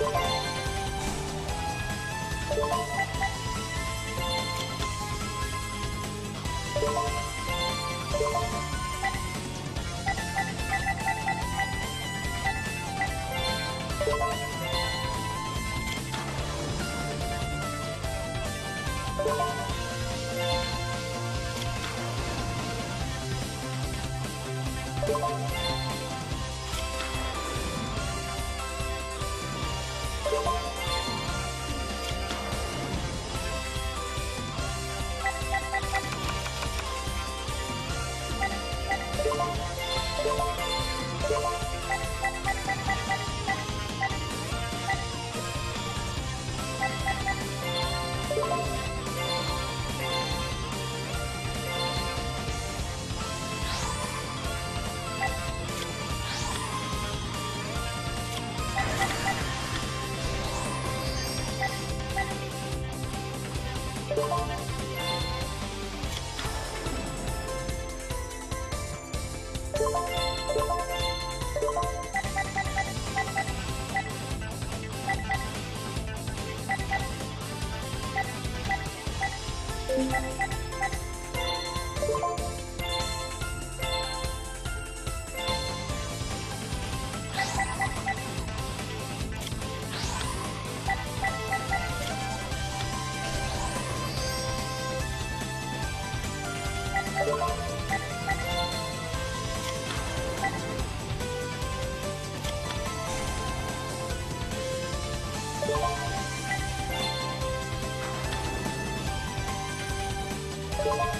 Thank you Música you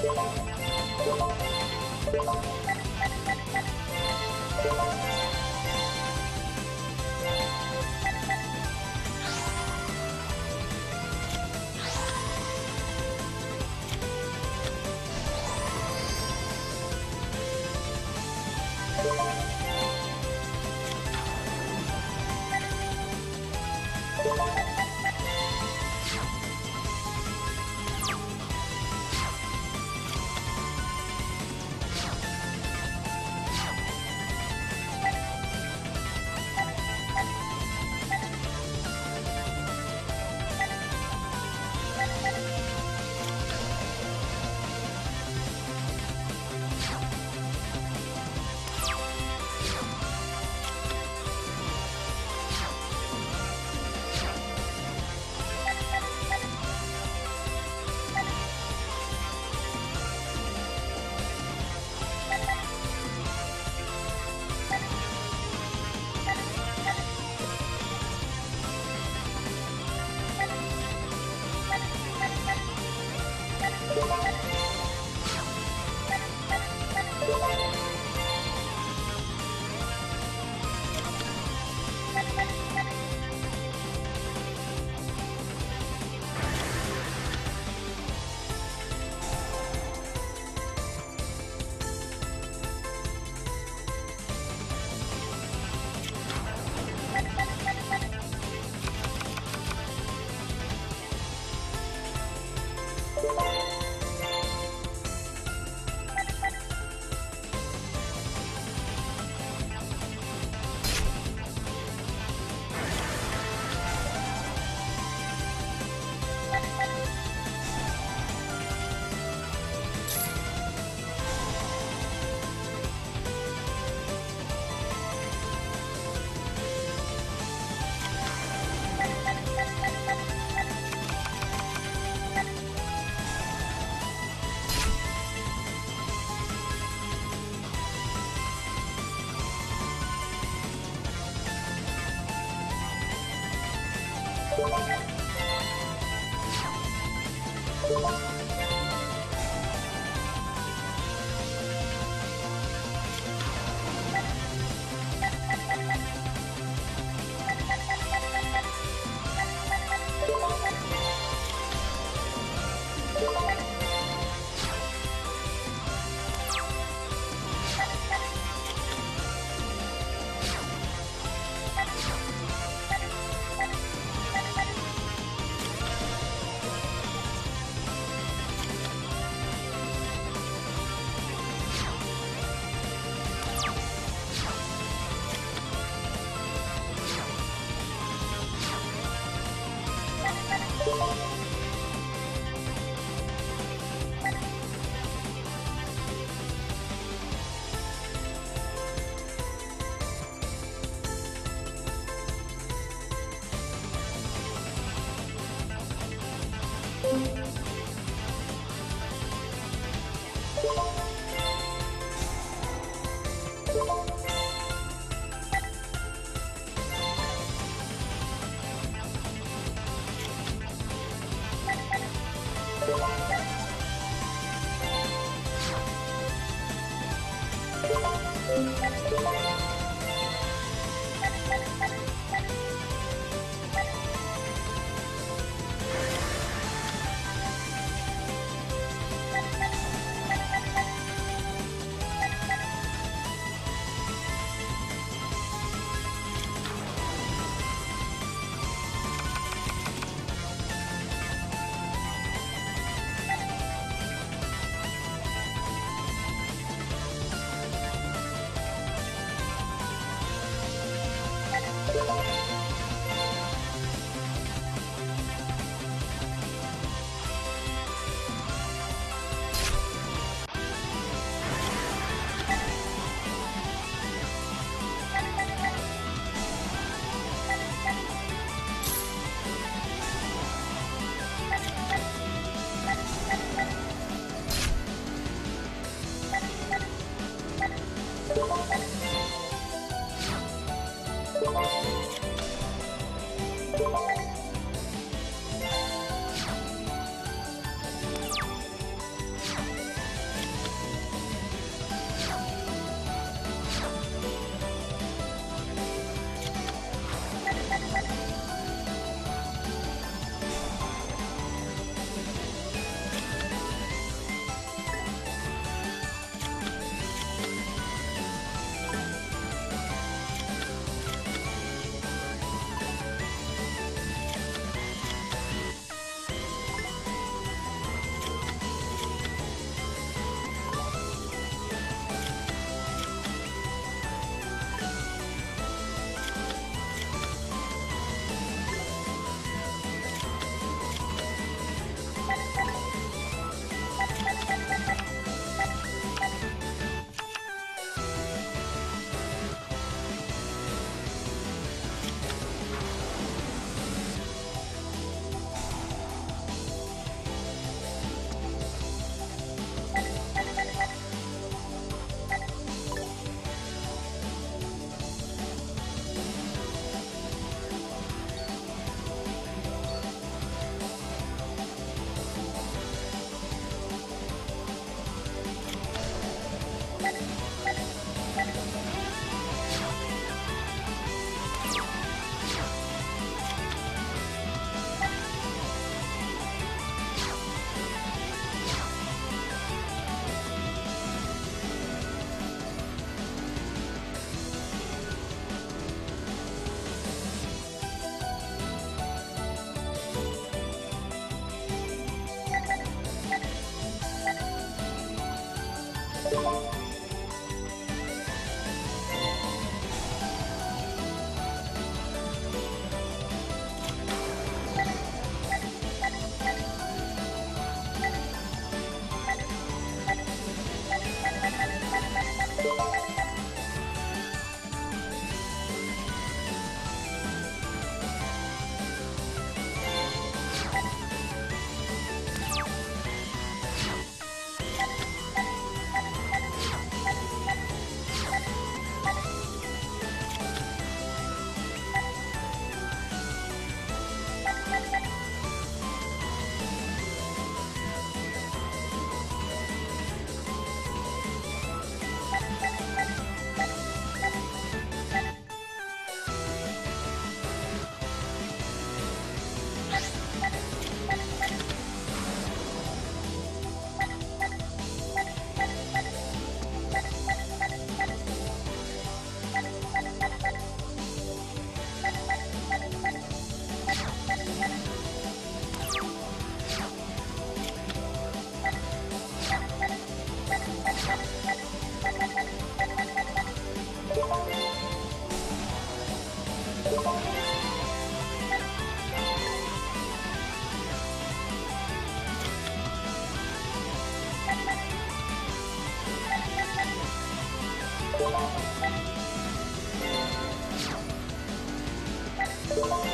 Thank you. you Bye. you